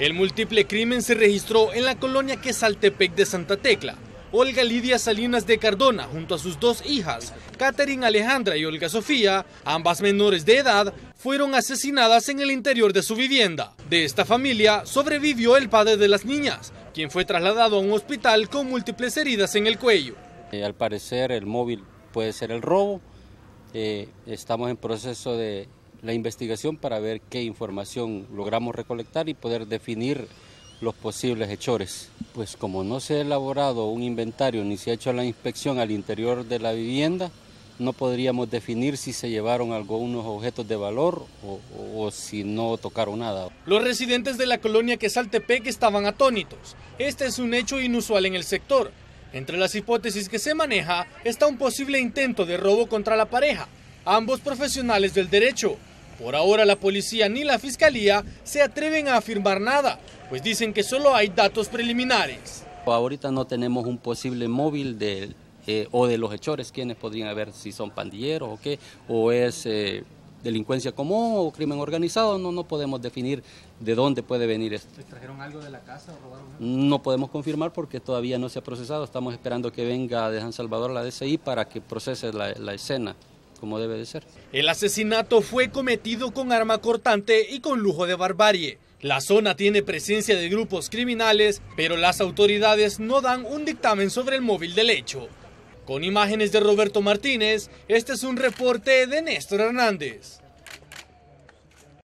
El múltiple crimen se registró en la colonia Quesaltepec de Santa Tecla. Olga Lidia Salinas de Cardona, junto a sus dos hijas, Catherine Alejandra y Olga Sofía, ambas menores de edad, fueron asesinadas en el interior de su vivienda. De esta familia sobrevivió el padre de las niñas, quien fue trasladado a un hospital con múltiples heridas en el cuello. Eh, al parecer el móvil puede ser el robo. Eh, estamos en proceso de la investigación para ver qué información logramos recolectar y poder definir los posibles hechores. Pues como no se ha elaborado un inventario ni se ha hecho la inspección al interior de la vivienda, no podríamos definir si se llevaron algunos objetos de valor o, si no tocaron nada. Los residentes de la colonia Quesaltepec estaban atónitos. Este es un hecho inusual en el sector. Entre las hipótesis que se maneja está un posible intento de robo contra la pareja, ambos profesionales del derecho, por ahora la policía ni la fiscalía se atreven a afirmar nada, pues dicen que solo hay datos preliminares. Ahorita no tenemos un posible móvil de, eh, o de los hechores, quienes podrían haber, si son pandilleros o qué, o es eh, delincuencia común o crimen organizado, no, no podemos definir de dónde puede venir esto. ¿Extrajeron algo de la casa o robaron algo? No podemos confirmar porque todavía no se ha procesado, estamos esperando que venga de San Salvador la DCI para que procese la, la escena como debe de ser. El asesinato fue cometido con arma cortante y con lujo de barbarie. La zona tiene presencia de grupos criminales, pero las autoridades no dan un dictamen sobre el móvil del hecho. Con imágenes de Roberto Martínez, este es un reporte de Néstor Hernández.